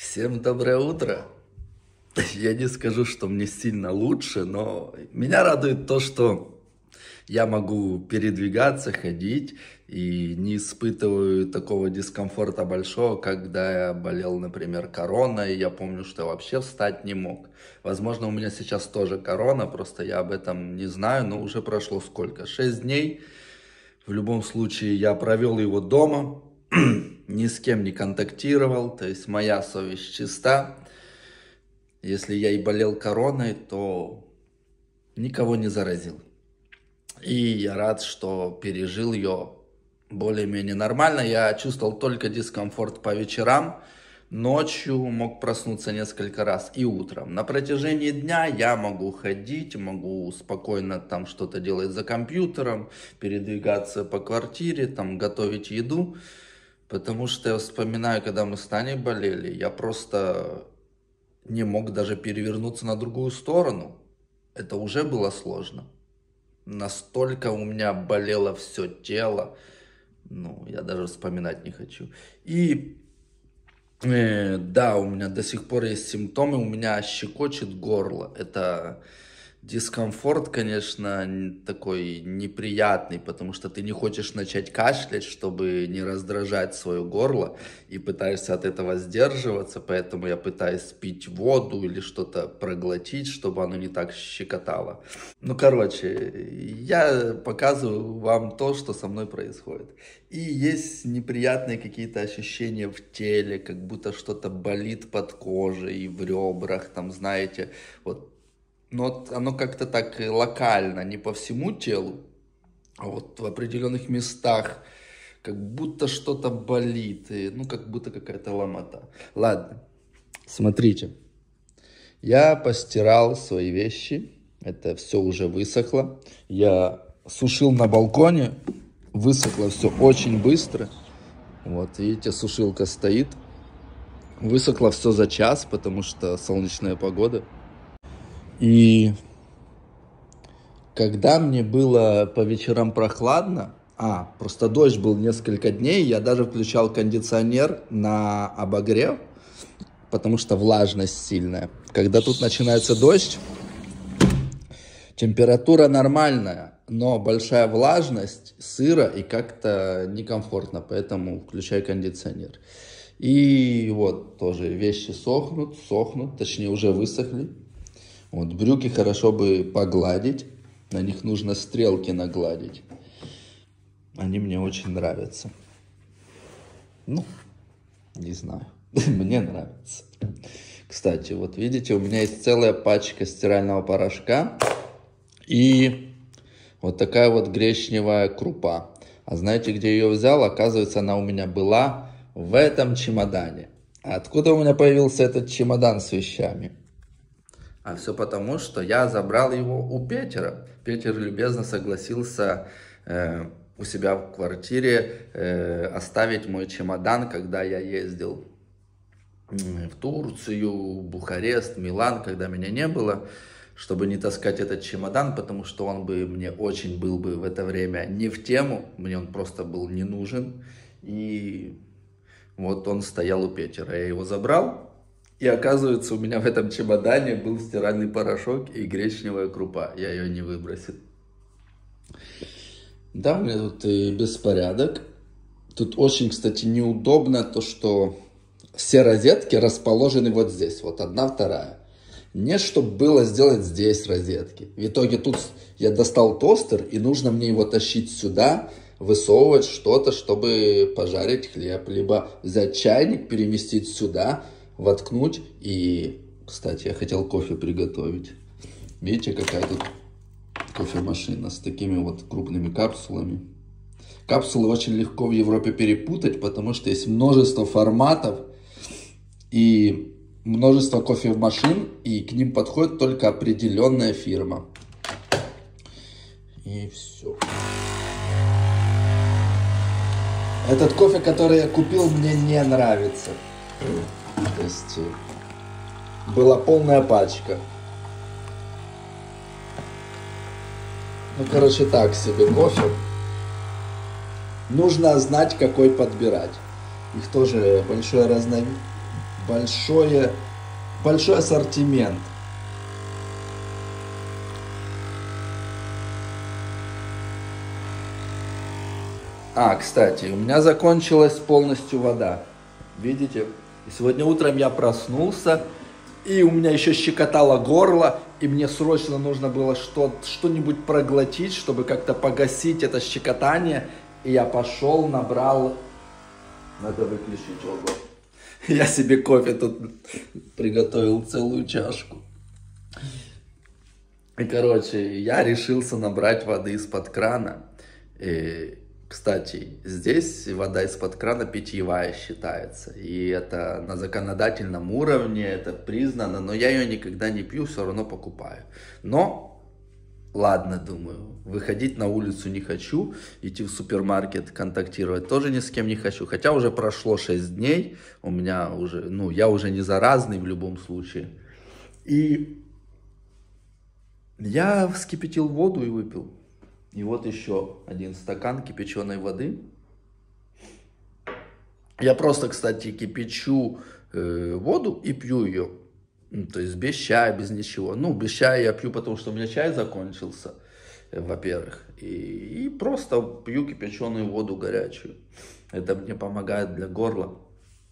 Всем доброе утро. Я не скажу, что мне сильно лучше, но меня радует то, что я могу передвигаться, ходить и не испытываю такого дискомфорта большого, когда я болел, например, короной. Я помню, что я вообще встать не мог. Возможно, у меня сейчас тоже корона, просто я об этом не знаю, но уже прошло сколько? Шесть дней. В любом случае, я провел его дома, ни с кем не контактировал, то есть моя совесть чиста. Если я и болел короной, то никого не заразил. И я рад, что пережил ее более-менее нормально. Я чувствовал только дискомфорт по вечерам. Ночью мог проснуться несколько раз и утром. На протяжении дня я могу ходить, могу спокойно там что-то делать за компьютером, передвигаться по квартире, там готовить еду. Потому что я вспоминаю, когда мы с Таней болели, я просто не мог даже перевернуться на другую сторону. Это уже было сложно. Настолько у меня болело все тело. Ну, я даже вспоминать не хочу. И э, да, у меня до сих пор есть симптомы. У меня щекочет горло. Это Дискомфорт, конечно, такой неприятный, потому что ты не хочешь начать кашлять, чтобы не раздражать свое горло, и пытаешься от этого сдерживаться, поэтому я пытаюсь пить воду или что-то проглотить, чтобы оно не так щекотало. Ну, короче, я показываю вам то, что со мной происходит. И есть неприятные какие-то ощущения в теле, как будто что-то болит под кожей, в ребрах, там, знаете, вот но оно как-то так локально, не по всему телу, а вот в определенных местах, как будто что-то болит, и, ну, как будто какая-то ломота. Ладно, смотрите, я постирал свои вещи, это все уже высохло, я сушил на балконе, высохло все очень быстро, вот, видите, сушилка стоит, высохло все за час, потому что солнечная погода. И когда мне было по вечерам прохладно, а, просто дождь был несколько дней, я даже включал кондиционер на обогрев, потому что влажность сильная. Когда тут начинается дождь, температура нормальная, но большая влажность, сыро и как-то некомфортно, поэтому включай кондиционер. И вот тоже вещи сохнут, сохнут, точнее уже высохли. Вот брюки хорошо бы погладить, на них нужно стрелки нагладить. Они мне очень нравятся. Ну, не знаю, мне нравится. Кстати, вот видите, у меня есть целая пачка стирального порошка и вот такая вот гречневая крупа. А знаете, где ее взял? Оказывается, она у меня была в этом чемодане. А откуда у меня появился этот чемодан с вещами? А все потому, что я забрал его у Петера. Петер любезно согласился э, у себя в квартире э, оставить мой чемодан, когда я ездил в Турцию, Бухарест, Милан, когда меня не было, чтобы не таскать этот чемодан, потому что он бы мне очень был бы в это время не в тему, мне он просто был не нужен. И вот он стоял у Петера. Я его забрал, и оказывается, у меня в этом чемодане был стиральный порошок и гречневая крупа. Я ее не выбросил. Да, у меня тут и беспорядок. Тут очень, кстати, неудобно то, что все розетки расположены вот здесь. Вот одна, вторая. Не чтобы было сделать здесь розетки. В итоге тут я достал тостер, и нужно мне его тащить сюда, высовывать что-то, чтобы пожарить хлеб. Либо взять чайник, переместить сюда – воткнуть. И, кстати, я хотел кофе приготовить. Видите, какая тут кофемашина с такими вот крупными капсулами. Капсулы очень легко в Европе перепутать, потому что есть множество форматов и множество кофемашин, и к ним подходит только определенная фирма. И все. Этот кофе, который я купил, мне не нравится. То есть э, была полная пачка. Ну, короче, так себе кофе. Нужно знать, какой подбирать. Их тоже большое разнови... большое, большой ассортимент. А, кстати, у меня закончилась полностью вода. Видите? Сегодня утром я проснулся, и у меня еще щекотало горло, и мне срочно нужно было что, что-нибудь проглотить, чтобы как-то погасить это щекотание. И я пошел, набрал... Надо выключить оба. Я себе кофе тут приготовил целую чашку. И, короче, я решился набрать воды из-под крана. И кстати, здесь вода из-под крана питьевая считается. И это на законодательном уровне, это признано. Но я ее никогда не пью, все равно покупаю. Но, ладно, думаю, выходить на улицу не хочу. Идти в супермаркет контактировать тоже ни с кем не хочу. Хотя уже прошло 6 дней. У меня уже, ну, я уже не заразный в любом случае. И я вскипятил воду и выпил. И вот еще один стакан кипяченой воды. Я просто, кстати, кипячу э, воду и пью ее. Ну, то есть без чая, без ничего. Ну, без чая я пью, потому что у меня чай закончился, э, во-первых. И, и просто пью кипяченую воду горячую. Это мне помогает для горла.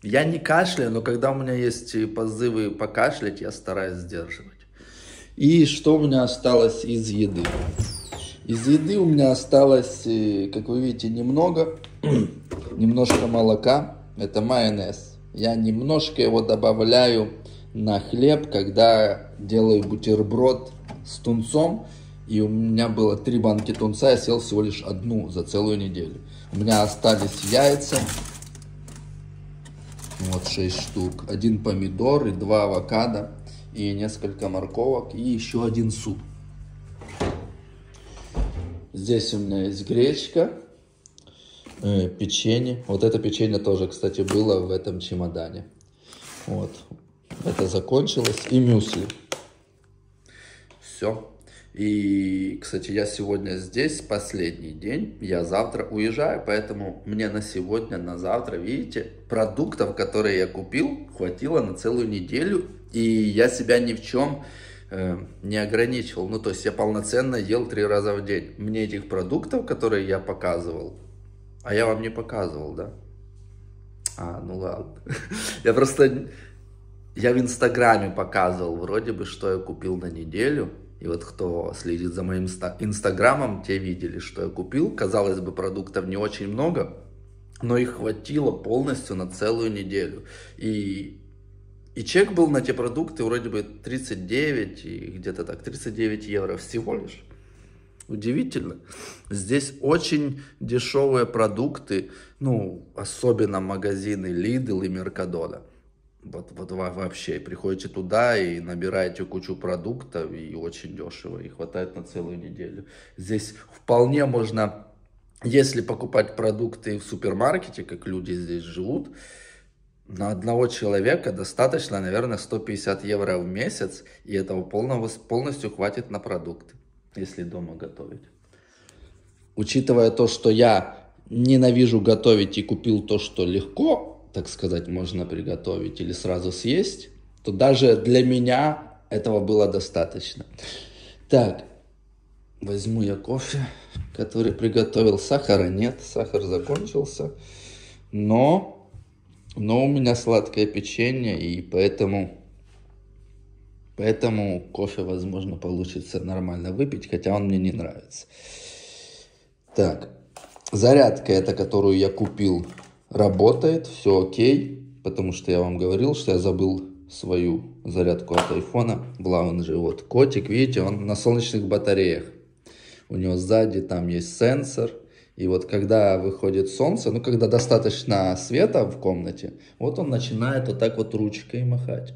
Я не кашляю, но когда у меня есть позывы покашлять, я стараюсь сдерживать. И что у меня осталось из еды? Из еды у меня осталось, э, как вы видите, немного. Немножко молока. Это майонез. Я немножко его добавляю на хлеб, когда делаю бутерброд с тунцом. И у меня было три банки тунца, я съел всего лишь одну за целую неделю. У меня остались яйца. Вот 6 штук. Один помидор и два авокадо. И несколько морковок. И еще один суп. Здесь у меня есть гречка, э, печенье. Вот это печенье тоже, кстати, было в этом чемодане. Вот. Это закончилось. И мюсли. Все. И, кстати, я сегодня здесь, последний день, я завтра уезжаю, поэтому мне на сегодня, на завтра, видите, продуктов, которые я купил, хватило на целую неделю, и я себя ни в чем Э, не ограничивал. Ну, то есть я полноценно ел три раза в день. Мне этих продуктов, которые я показывал, а я вам не показывал, да? А, ну ладно. Я просто, я в Инстаграме показывал вроде бы, что я купил на неделю. И вот кто следит за моим Инстаграмом, те видели, что я купил. Казалось бы, продуктов не очень много, но их хватило полностью на целую неделю. И и чек был на те продукты вроде бы 39, и где-то так, 39 евро всего лишь. Удивительно. Здесь очень дешевые продукты, ну, особенно магазины Lidl и Mercadona. Вот, вот вообще, приходите туда и набираете кучу продуктов, и очень дешево, и хватает на целую неделю. Здесь вполне можно, если покупать продукты в супермаркете, как люди здесь живут, на одного человека достаточно, наверное, 150 евро в месяц, и этого полного, полностью хватит на продукты, если дома готовить. Учитывая то, что я ненавижу готовить и купил то, что легко, так сказать, можно приготовить или сразу съесть, то даже для меня этого было достаточно. Так, возьму я кофе, который приготовил. Сахара нет, сахар закончился. Но но у меня сладкое печенье, и поэтому, поэтому кофе, возможно, получится нормально выпить, хотя он мне не нравится. Так, зарядка эта, которую я купил, работает, все окей, потому что я вам говорил, что я забыл свою зарядку от айфона в лаунже. Вот котик, видите, он на солнечных батареях. У него сзади там есть сенсор, и вот когда выходит солнце, ну когда достаточно света в комнате, вот он начинает вот так вот ручкой махать.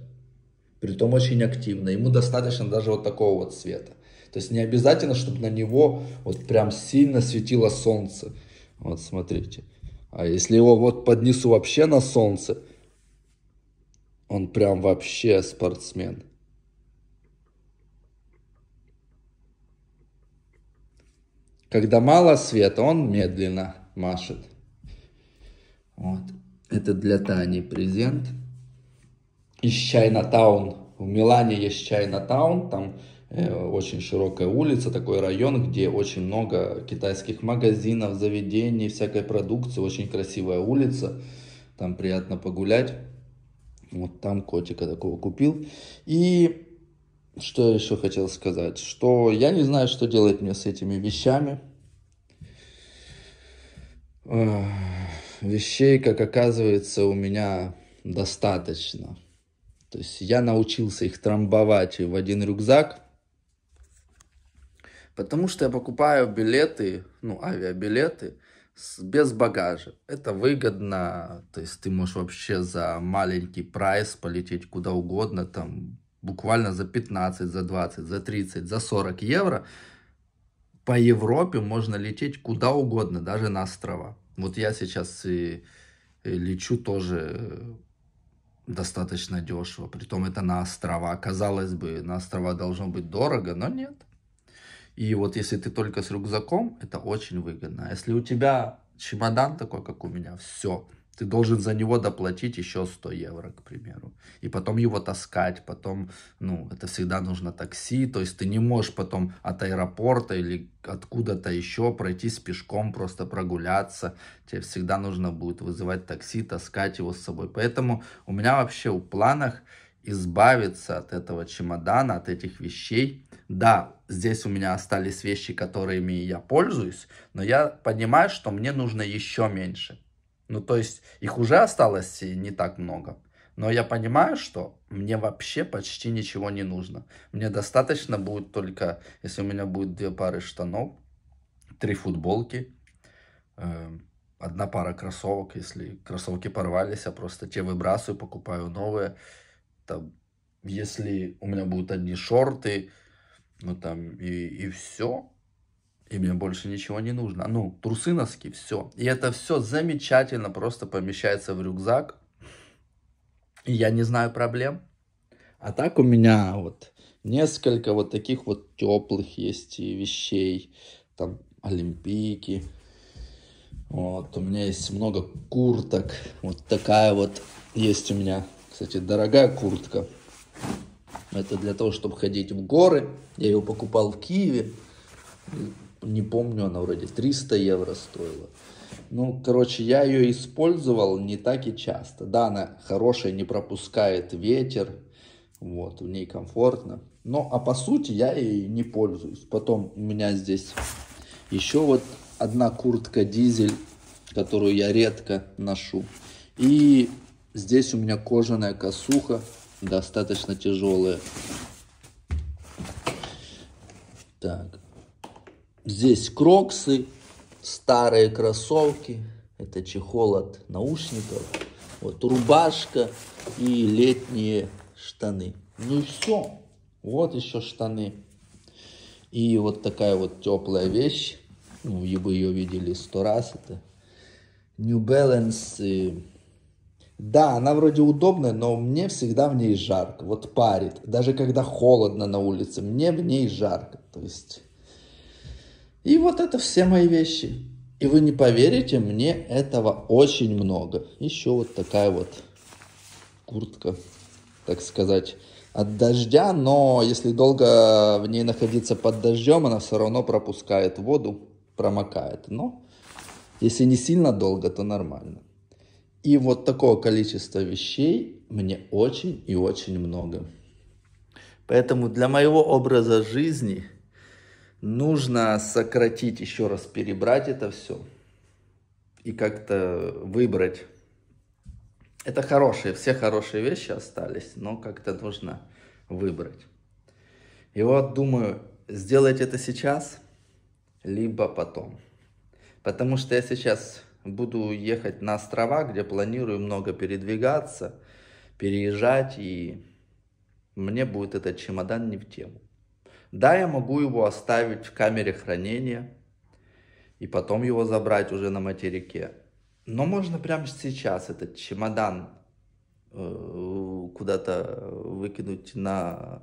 Притом очень активно. Ему достаточно даже вот такого вот света. То есть не обязательно, чтобы на него вот прям сильно светило солнце. Вот смотрите. А если его вот поднесу вообще на солнце, он прям вообще спортсмен. Когда мало света, он медленно машет. Вот. Это для Тани презент. из Чайнатаун. В Милане есть Чайнатаун, там э, очень широкая улица, такой район, где очень много китайских магазинов, заведений, всякой продукции, очень красивая улица, там приятно погулять. Вот там котика такого купил. И что я еще хотел сказать, что я не знаю, что делать мне с этими вещами. Вещей, как оказывается, у меня достаточно. То есть я научился их трамбовать в один рюкзак, потому что я покупаю билеты, ну, авиабилеты, без багажа. Это выгодно, то есть ты можешь вообще за маленький прайс полететь куда угодно, там буквально за 15, за 20, за 30, за 40 евро. По Европе можно лететь куда угодно, даже на острова. Вот я сейчас и лечу тоже достаточно дешево. Притом это на острова. Казалось бы, на острова должно быть дорого, но нет. И вот если ты только с рюкзаком, это очень выгодно. А если у тебя чемодан такой, как у меня, все – ты должен за него доплатить еще 100 евро, к примеру. И потом его таскать, потом, ну, это всегда нужно такси, то есть ты не можешь потом от аэропорта или откуда-то еще пройтись пешком, просто прогуляться. Тебе всегда нужно будет вызывать такси, таскать его с собой. Поэтому у меня вообще в планах избавиться от этого чемодана, от этих вещей. Да, здесь у меня остались вещи, которыми я пользуюсь, но я понимаю, что мне нужно еще меньше. Ну, то есть их уже осталось не так много. Но я понимаю, что мне вообще почти ничего не нужно. Мне достаточно будет только, если у меня будет две пары штанов, три футболки, э, одна пара кроссовок. Если кроссовки порвались, я просто те выбрасываю, покупаю новые. Там, если у меня будут одни шорты, ну там и, и все, и мне больше ничего не нужно. Ну, трусы, носки, все. И это все замечательно просто помещается в рюкзак. И я не знаю проблем. А так у меня вот несколько вот таких вот теплых есть вещей. Там олимпийки. Вот, у меня есть много курток. Вот такая вот есть у меня, кстати, дорогая куртка. Это для того, чтобы ходить в горы. Я ее покупал в Киеве не помню, она вроде 300 евро стоила. Ну, короче, я ее использовал не так и часто. Да, она хорошая, не пропускает ветер, вот, в ней комфортно. Но, а по сути, я ей не пользуюсь. Потом у меня здесь еще вот одна куртка дизель, которую я редко ношу. И здесь у меня кожаная косуха, достаточно тяжелая. Так, Здесь кроксы, старые кроссовки, это чехол от наушников, вот рубашка и летние штаны. Ну и все. Вот еще штаны. И вот такая вот теплая вещь. Ну, вы ее видели сто раз. Это New Balance. Да, она вроде удобная, но мне всегда в ней жарко. Вот парит. Даже когда холодно на улице, мне в ней жарко. То есть и вот это все мои вещи. И вы не поверите, мне этого очень много. Еще вот такая вот куртка, так сказать, от дождя, но если долго в ней находиться под дождем, она все равно пропускает воду, промокает. Но если не сильно долго, то нормально. И вот такого количества вещей мне очень и очень много. Поэтому для моего образа жизни – нужно сократить, еще раз перебрать это все и как-то выбрать. Это хорошие, все хорошие вещи остались, но как-то нужно выбрать. И вот думаю, сделать это сейчас, либо потом. Потому что я сейчас буду ехать на острова, где планирую много передвигаться, переезжать, и мне будет этот чемодан не в тему. Да, я могу его оставить в камере хранения и потом его забрать уже на материке. Но можно прямо сейчас этот чемодан э, куда-то выкинуть на,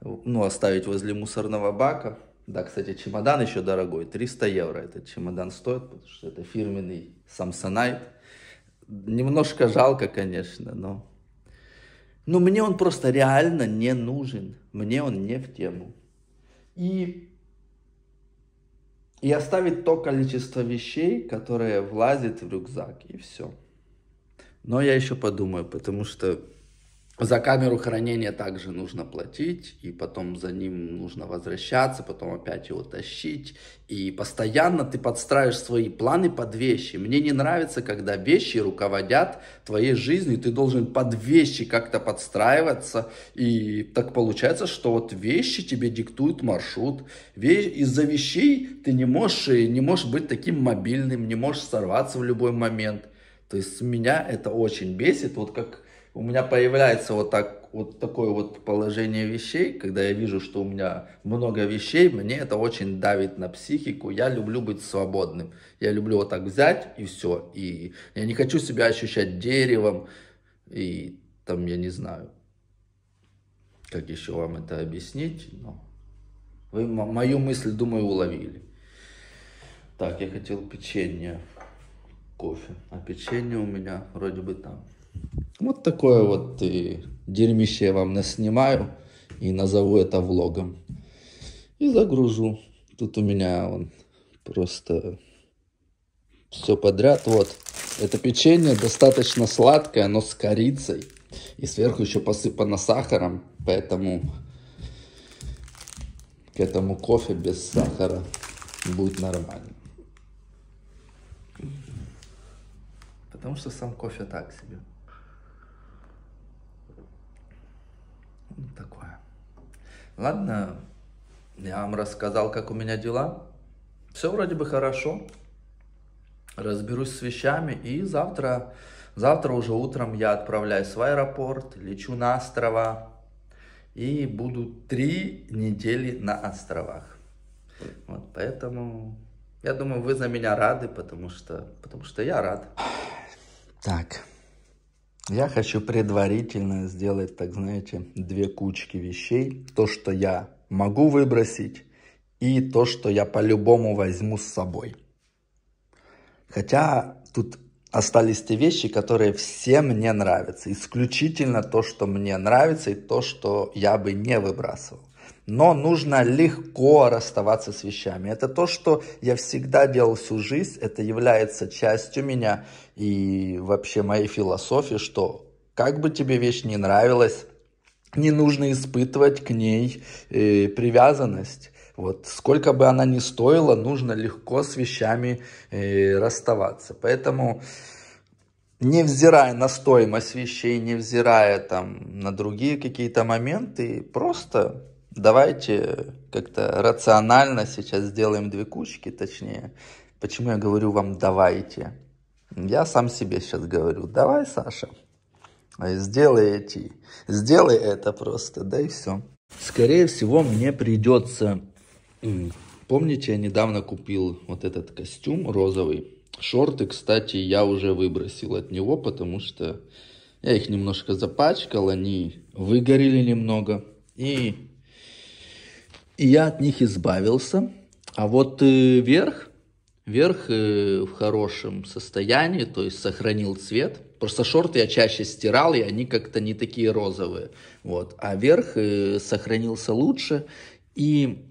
ну, оставить возле мусорного бака. Да, кстати, чемодан еще дорогой, 300 евро этот чемодан стоит, потому что это фирменный Samsonite. Немножко жалко, конечно, но Но мне он просто реально не нужен. Мне он не в тему. И, и оставить то количество вещей, которое влазит в рюкзак. И все. Но я еще подумаю, потому что за камеру хранения также нужно платить, и потом за ним нужно возвращаться, потом опять его тащить. И постоянно ты подстраиваешь свои планы под вещи. Мне не нравится, когда вещи руководят твоей жизнью, ты должен под вещи как-то подстраиваться. И так получается, что вот вещи тебе диктуют маршрут. Из-за вещей ты не можешь, не можешь быть таким мобильным, не можешь сорваться в любой момент. То есть меня это очень бесит, вот как у меня появляется вот, так, вот такое вот положение вещей, когда я вижу, что у меня много вещей, мне это очень давит на психику. Я люблю быть свободным. Я люблю вот так взять и все. И я не хочу себя ощущать деревом. И там, я не знаю, как еще вам это объяснить. Но вы мою мысль, думаю, уловили. Так, я хотел печенье, кофе. А печенье у меня вроде бы там. Вот такое вот и дерьмище я вам наснимаю и назову это влогом. И загружу. Тут у меня он просто все подряд. Вот. Это печенье достаточно сладкое, оно с корицей. И сверху еще посыпано сахаром. Поэтому к этому кофе без сахара будет нормально. Потому что сам кофе так себе. Такое. Ладно, я вам рассказал, как у меня дела. Все вроде бы хорошо. Разберусь с вещами и завтра, завтра уже утром я отправляюсь в аэропорт, лечу на острова и буду три недели на островах. Вот, поэтому я думаю, вы за меня рады, потому что, потому что я рад. Так. Я хочу предварительно сделать, так знаете, две кучки вещей. То, что я могу выбросить, и то, что я по-любому возьму с собой. Хотя тут остались те вещи, которые все мне нравятся. Исключительно то, что мне нравится, и то, что я бы не выбрасывал но нужно легко расставаться с вещами. Это то, что я всегда делал всю жизнь, это является частью меня и вообще моей философии, что как бы тебе вещь не нравилась, не нужно испытывать к ней э, привязанность. Вот, сколько бы она ни стоила, нужно легко с вещами э, расставаться. Поэтому, невзирая на стоимость вещей, невзирая там, на другие какие-то моменты, просто давайте как-то рационально сейчас сделаем две кучки, точнее. Почему я говорю вам «давайте»? Я сам себе сейчас говорю «давай, Саша, сделай эти, сделай это просто, да и все». Скорее всего, мне придется... Помните, я недавно купил вот этот костюм розовый. Шорты, кстати, я уже выбросил от него, потому что я их немножко запачкал, они выгорели немного. И и я от них избавился. А вот э, верх, верх э, в хорошем состоянии, то есть сохранил цвет. Просто шорты я чаще стирал, и они как-то не такие розовые. Вот. А верх э, сохранился лучше. И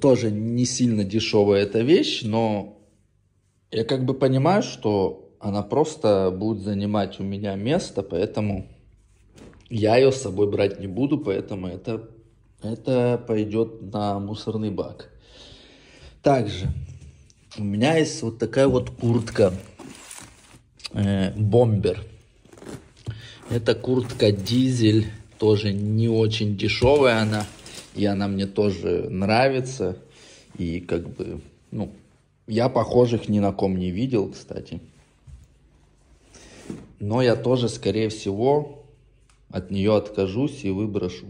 тоже не сильно дешевая эта вещь, но я как бы понимаю, что она просто будет занимать у меня место, поэтому я ее с собой брать не буду, поэтому это это пойдет на мусорный бак. Также у меня есть вот такая вот куртка э, бомбер. Это куртка дизель, тоже не очень дешевая она, и она мне тоже нравится. И как бы, ну, я похожих ни на ком не видел, кстати. Но я тоже, скорее всего, от нее откажусь и выброшу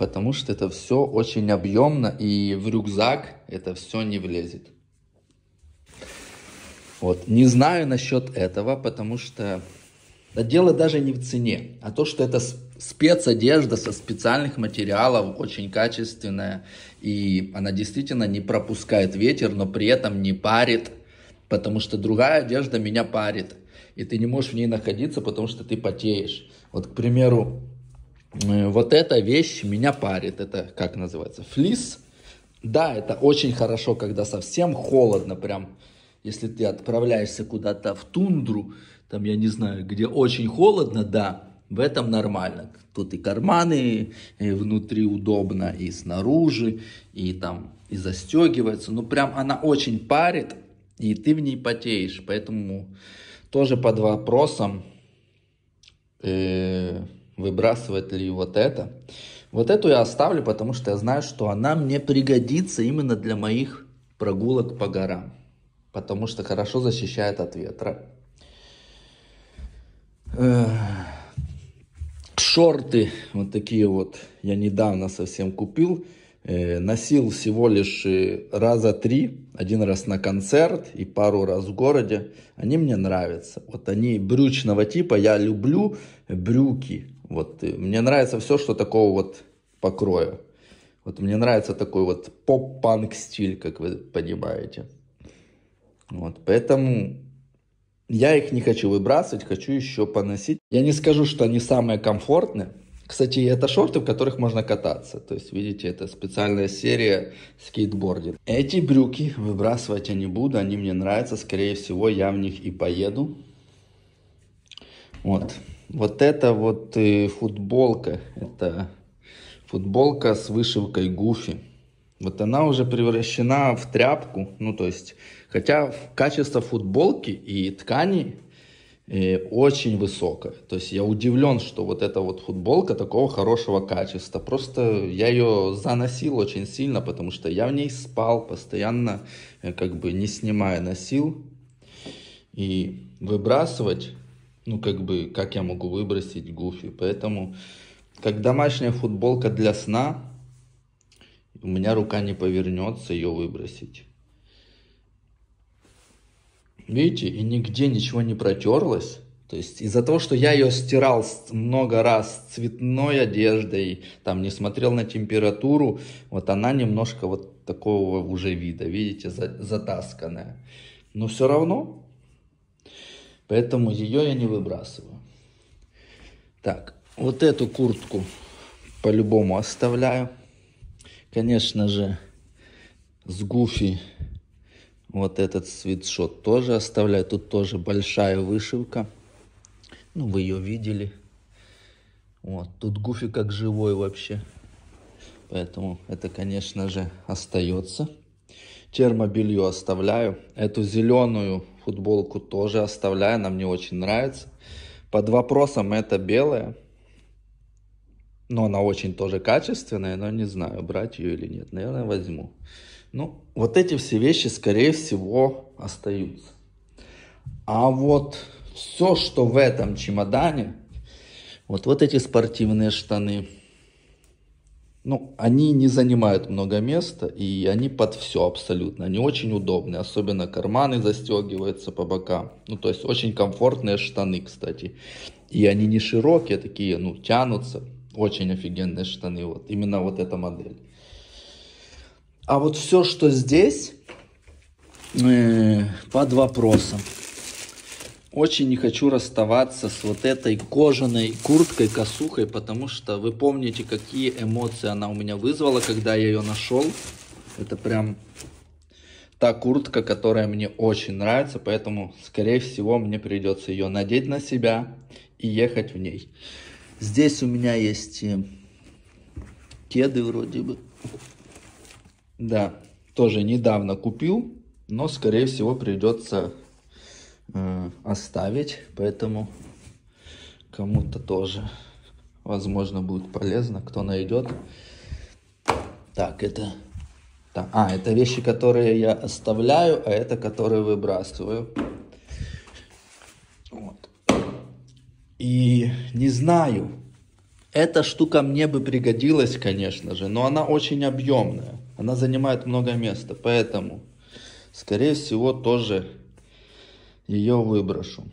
потому что это все очень объемно, и в рюкзак это все не влезет. Вот. Не знаю насчет этого, потому что да дело даже не в цене, а то, что это спецодежда со специальных материалов, очень качественная, и она действительно не пропускает ветер, но при этом не парит, потому что другая одежда меня парит. и ты не можешь в ней находиться, потому что ты потеешь. Вот, к примеру, вот эта вещь меня парит. Это как называется? Флис. Да, это очень хорошо, когда совсем холодно, прям, если ты отправляешься куда-то в тундру, там, я не знаю, где очень холодно, да, в этом нормально. Тут и карманы и внутри удобно, и снаружи, и там и застегивается. Ну, прям она очень парит, и ты в ней потеешь. Поэтому тоже под вопросом, э, выбрасывать ли вот это. Вот эту я оставлю, потому что я знаю, что она мне пригодится именно для моих прогулок по горам. Потому что хорошо защищает от ветра. Шорты вот такие вот я недавно совсем купил. Э, носил всего лишь э, раза три, один раз на концерт и пару раз в городе. Они мне нравятся. Вот они брючного типа, я люблю брюки. Вот мне нравится все, что такого вот покроя. Вот мне нравится такой вот поп-панк стиль, как вы понимаете. Вот, поэтому я их не хочу выбрасывать, хочу еще поносить. Я не скажу, что они самые комфортные, кстати, это шорты, в которых можно кататься. То есть, видите, это специальная серия скейтбординг. Эти брюки выбрасывать я не буду, они мне нравятся. Скорее всего, я в них и поеду. Вот. Вот это вот э, футболка. Это футболка с вышивкой Гуфи. Вот она уже превращена в тряпку. Ну, то есть, хотя качество футболки и ткани очень высокая. То есть я удивлен, что вот эта вот футболка такого хорошего качества. Просто я ее заносил очень сильно, потому что я в ней спал постоянно, э, как бы не снимая носил. И выбрасывать, ну как бы, как я могу выбросить гуфи. Поэтому, как домашняя футболка для сна, у меня рука не повернется ее выбросить. Видите, и нигде ничего не протерлось. То есть из-за того, что я ее стирал много раз цветной одеждой, там не смотрел на температуру, вот она немножко вот такого уже вида, видите, затасканная. Но все равно, поэтому ее я не выбрасываю. Так, вот эту куртку по-любому оставляю. Конечно же, с Гуфи вот этот свитшот тоже оставляю. Тут тоже большая вышивка. Ну, вы ее видели. Вот, тут Гуфи как живой вообще. Поэтому это, конечно же, остается. Термобелье оставляю. Эту зеленую футболку тоже оставляю. Она мне очень нравится. Под вопросом это белая. Но она очень тоже качественная. Но не знаю, брать ее или нет. Наверное, возьму. Ну, вот эти все вещи, скорее всего, остаются. А вот все, что в этом чемодане, вот, вот эти спортивные штаны, ну, они не занимают много места, и они под все абсолютно. Они очень удобные, особенно карманы застегиваются по бокам. Ну, то есть очень комфортные штаны, кстати. И они не широкие, такие, ну, тянутся. Очень офигенные штаны, вот, именно вот эта модель. А вот все, что здесь, э, под вопросом. Очень не хочу расставаться с вот этой кожаной курткой, косухой, потому что вы помните, какие эмоции она у меня вызвала, когда я ее нашел. Это прям та куртка, которая мне очень нравится, поэтому, скорее всего, мне придется ее надеть на себя и ехать в ней. Здесь у меня есть э, кеды вроде бы. Да, тоже недавно купил, но скорее всего придется оставить, поэтому кому-то тоже возможно будет полезно, кто найдет. Так, это... А, это вещи, которые я оставляю, а это которые выбрасываю. Вот. И не знаю, эта штука мне бы пригодилась, конечно же, но она очень объемная. Она занимает много места, поэтому, скорее всего, тоже ее выброшу.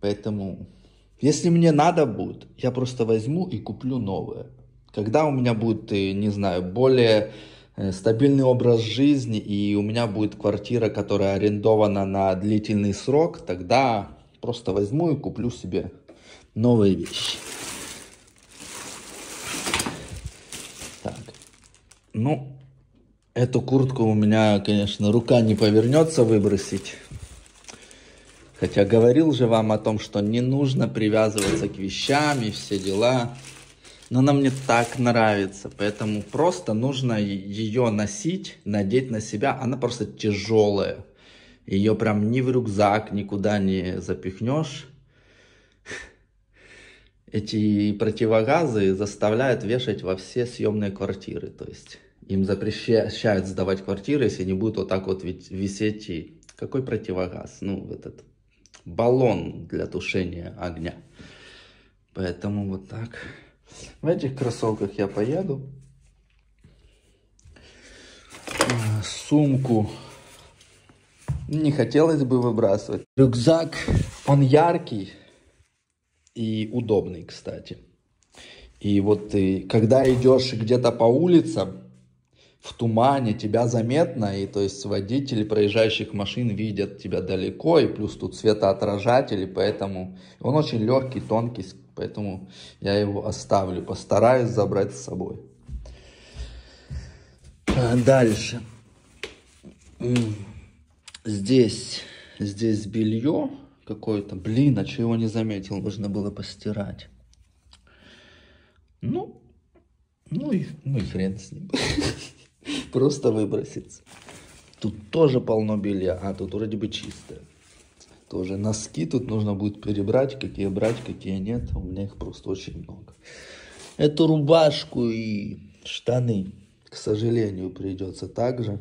Поэтому, если мне надо будет, я просто возьму и куплю новое. Когда у меня будет, э, не знаю, более э, стабильный образ жизни и у меня будет квартира, которая арендована на длительный срок, тогда просто возьму и куплю себе новые вещи. Так, ну, эту куртку у меня, конечно, рука не повернется выбросить. Хотя говорил же вам о том, что не нужно привязываться к вещам и все дела. Но она мне так нравится, поэтому просто нужно ее носить, надеть на себя. Она просто тяжелая. Ее прям ни в рюкзак никуда не запихнешь. Эти противогазы заставляют вешать во все съемные квартиры. То есть им запрещают сдавать квартиры, если не будут вот так вот висеть. И... Какой противогаз? Ну, этот баллон для тушения огня. Поэтому вот так. В этих кроссовках я поеду. А, сумку не хотелось бы выбрасывать. Рюкзак, он яркий и удобный, кстати. И вот ты, когда идешь где-то по улицам, в тумане, тебя заметно, и то есть водители проезжающих машин видят тебя далеко, и плюс тут светоотражатели, поэтому он очень легкий, тонкий, поэтому я его оставлю, постараюсь забрать с собой. А, дальше. Здесь, здесь белье какое-то, блин, а что его не заметил, нужно было постирать. Ну, ну и, ну и хрен с ним. Просто выбросится. Тут тоже полно белья, а тут вроде бы чистое. Тоже носки тут нужно будет перебрать, какие брать, какие нет. У меня их просто очень много. Эту рубашку и штаны, к сожалению, придется также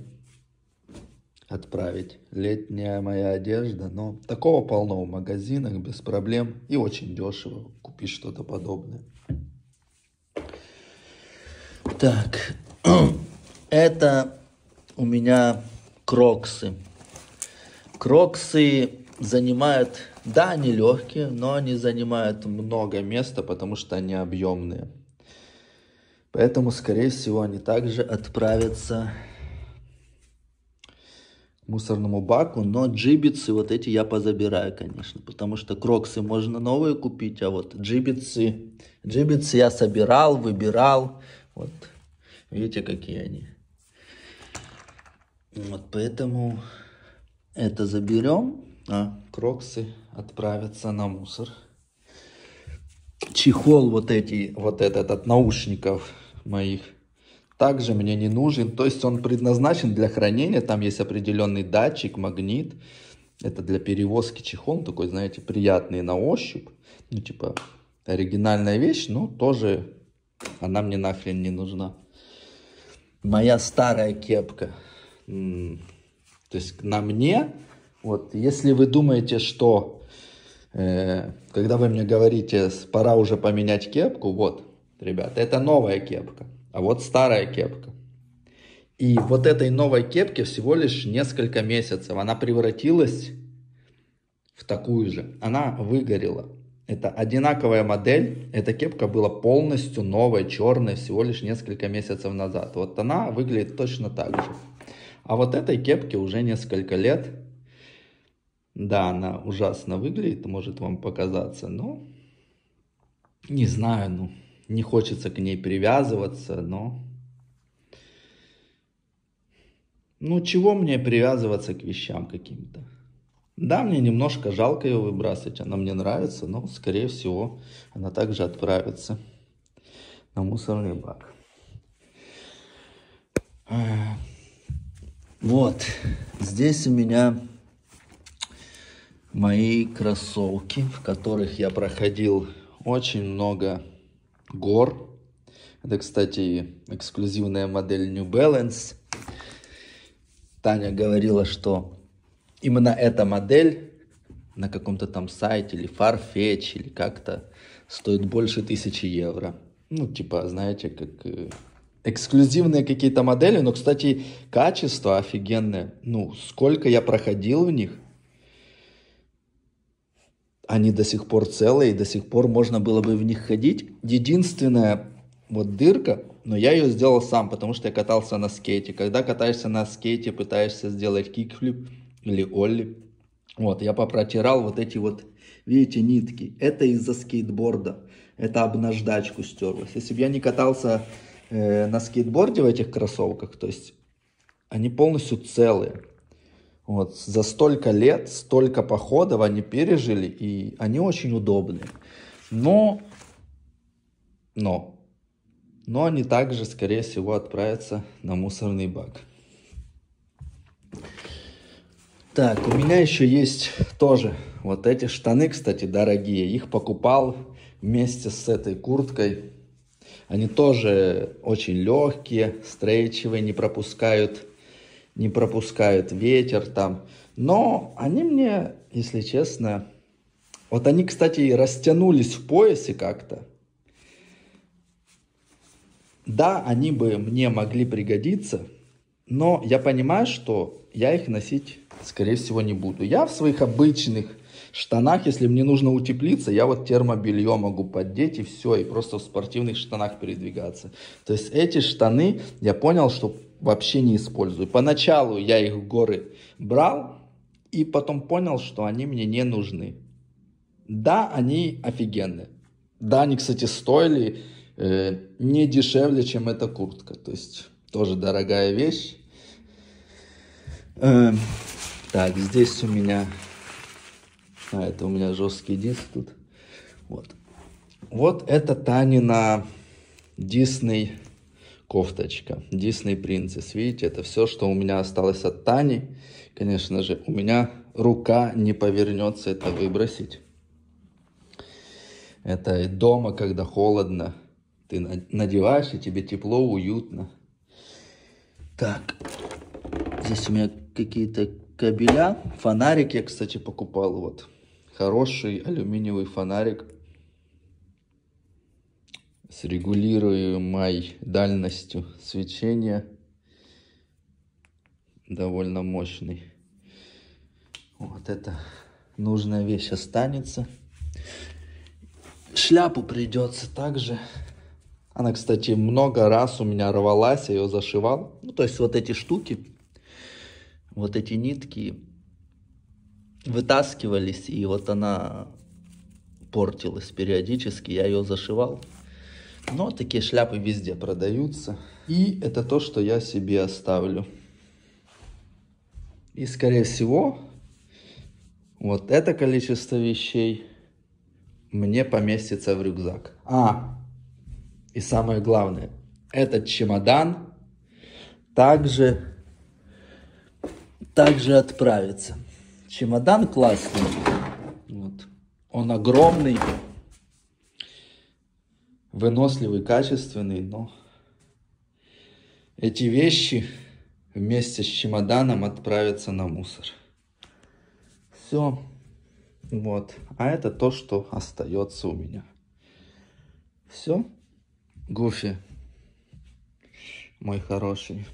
отправить. Летняя моя одежда, но такого полно в магазинах, без проблем и очень дешево купить что-то подобное. Так, это у меня кроксы. Кроксы занимают, да, они легкие, но они занимают много места, потому что они объемные. Поэтому, скорее всего, они также отправятся к мусорному баку, но джибицы вот эти я позабираю, конечно, потому что кроксы можно новые купить, а вот джибицы, джибицы я собирал, выбирал, вот, видите, какие они. Вот поэтому это заберем, а кроксы отправятся на мусор. Чехол вот эти, вот этот от наушников моих также мне не нужен. То есть он предназначен для хранения. Там есть определенный датчик, магнит. Это для перевозки чехол. Такой, знаете, приятный на ощупь. Ну, типа, оригинальная вещь, но тоже она мне нахрен не нужна. Моя старая кепка. То есть на мне, вот если вы думаете, что э, когда вы мне говорите, пора уже поменять кепку, вот, ребята, это новая кепка, а вот старая кепка. И вот этой новой кепке всего лишь несколько месяцев. Она превратилась в такую же. Она выгорела. Это одинаковая модель. Эта кепка была полностью новой, черной, всего лишь несколько месяцев назад. Вот она выглядит точно так же. А вот этой кепке уже несколько лет. Да, она ужасно выглядит, может вам показаться, но не знаю, ну, не хочется к ней привязываться, но... Ну, чего мне привязываться к вещам каким-то? Да, мне немножко жалко ее выбрасывать, она мне нравится, но, скорее всего, она также отправится на мусорный бак. Вот, здесь у меня мои кроссовки, в которых я проходил очень много гор. Это, кстати, эксклюзивная модель New Balance. Таня говорила, что именно эта модель на каком-то там сайте или Farfetch или как-то стоит больше тысячи евро. Ну, типа, знаете, как э, эксклюзивные какие-то модели, но, кстати, качество офигенное. Ну, сколько я проходил в них, они до сих пор целые, и до сих пор можно было бы в них ходить. Единственная вот дырка, но я ее сделал сам, потому что я катался на скейте. Когда катаешься на скейте, пытаешься сделать кикфлип или олли, вот, я попротирал вот эти вот Видите, нитки. Это из-за скейтборда. Это об наждачку стерлось. Если бы я не катался э, на скейтборде в этих кроссовках, то есть они полностью целые. Вот, за столько лет, столько походов они пережили, и они очень удобные. Но, но, но они также, скорее всего, отправятся на мусорный бак. Так, у меня еще есть тоже вот эти штаны, кстати, дорогие. Их покупал вместе с этой курткой. Они тоже очень легкие, стрейчевые, не пропускают, не пропускают ветер там. Но они мне, если честно, вот они, кстати, растянулись в поясе как-то. Да, они бы мне могли пригодиться, но я понимаю, что я их носить, скорее всего, не буду. Я в своих обычных штанах, если мне нужно утеплиться, я вот термобелье могу поддеть и все, и просто в спортивных штанах передвигаться. То есть эти штаны я понял, что вообще не использую. Поначалу я их в горы брал, и потом понял, что они мне не нужны. Да, они офигенные. Да, они, кстати, стоили э, не дешевле, чем эта куртка. То есть тоже дорогая вещь. Э, так, здесь у меня... А, это у меня жесткий диск тут. Вот. Вот это Танина Дисней кофточка. Дисней Принцесс. Видите, это все, что у меня осталось от Тани. Конечно же, у меня рука не повернется это выбросить. Это дома, когда холодно, ты надеваешь, и тебе тепло, уютно. Так, здесь у меня какие-то кабеля. Фонарик я, кстати, покупал. Вот, хороший алюминиевый фонарик с регулируемой дальностью свечения. Довольно мощный. Вот это нужная вещь останется. Шляпу придется также она, кстати, много раз у меня рвалась, я ее зашивал. Ну, то есть вот эти штуки, вот эти нитки вытаскивались, и вот она портилась периодически, я ее зашивал. Но такие шляпы везде продаются. И это то, что я себе оставлю. И, скорее всего, вот это количество вещей мне поместится в рюкзак. А, и самое главное, этот чемодан также, также отправится. Чемодан классный. Вот. Он огромный, выносливый, качественный, но эти вещи вместе с чемоданом отправятся на мусор. Все. Вот. А это то, что остается у меня. Все. Гуфи, мой хороший.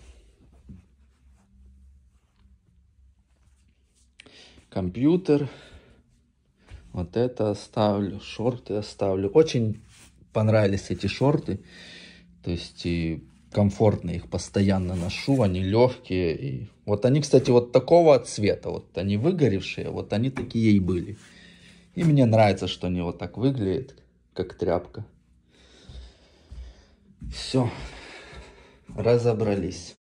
Компьютер. Вот это оставлю. Шорты оставлю. Очень понравились эти шорты. То есть и комфортно их постоянно ношу. Они легкие. И... Вот они, кстати, вот такого цвета. Вот они выгоревшие. Вот они такие и были. И мне нравится, что они вот так выглядят, как тряпка. Все, разобрались.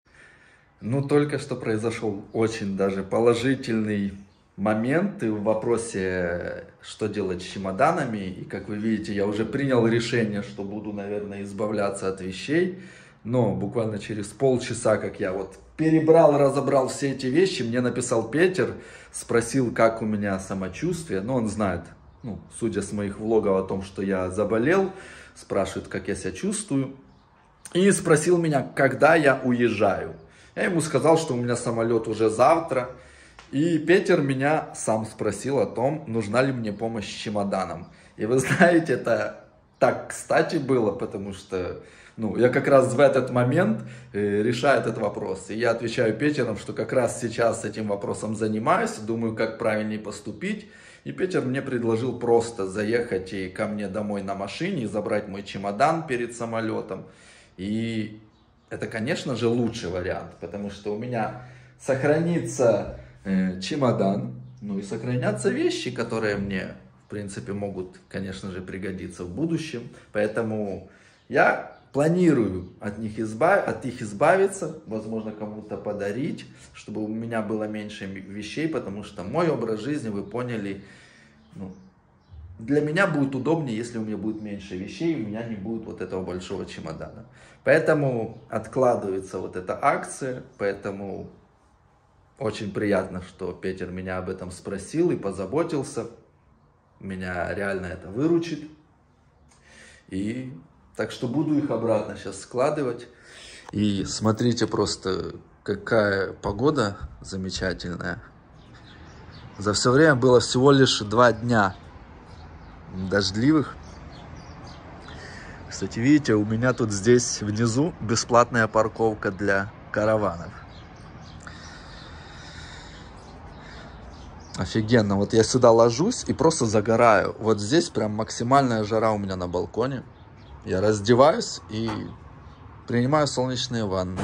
Ну, только что произошел очень даже положительный момент в вопросе, что делать с чемоданами. И, как вы видите, я уже принял решение, что буду, наверное, избавляться от вещей. Но буквально через полчаса, как я вот перебрал, разобрал все эти вещи, мне написал Петер, спросил, как у меня самочувствие. Ну, он знает, ну, судя с моих влогов о том, что я заболел, спрашивает, как я себя чувствую и спросил меня, когда я уезжаю. Я ему сказал, что у меня самолет уже завтра. И Петер меня сам спросил о том, нужна ли мне помощь с чемоданом. И вы знаете, это так кстати было, потому что ну, я как раз в этот момент э, решаю этот вопрос. И я отвечаю Петером, что как раз сейчас этим вопросом занимаюсь, думаю, как правильнее поступить. И Петер мне предложил просто заехать и ко мне домой на машине, забрать мой чемодан перед самолетом. И это, конечно же, лучший вариант, потому что у меня сохранится э, чемодан, ну и сохранятся вещи, которые мне в принципе, могут, конечно же, пригодиться в будущем. Поэтому я планирую от них, избав... от них избавиться, возможно, кому-то подарить, чтобы у меня было меньше вещей, потому что мой образ жизни, вы поняли, ну, для меня будет удобнее, если у меня будет меньше вещей, у меня не будет вот этого большого чемодана. Поэтому откладывается вот эта акция, поэтому очень приятно, что Петер меня об этом спросил и позаботился. Меня реально это выручит. И так что буду их обратно сейчас складывать. И смотрите просто, какая погода замечательная. За все время было всего лишь два дня дождливых. Кстати, видите, у меня тут здесь внизу бесплатная парковка для караванов. Офигенно. Вот я сюда ложусь и просто загораю. Вот здесь прям максимальная жара у меня на балконе. Я раздеваюсь и принимаю солнечные ванны.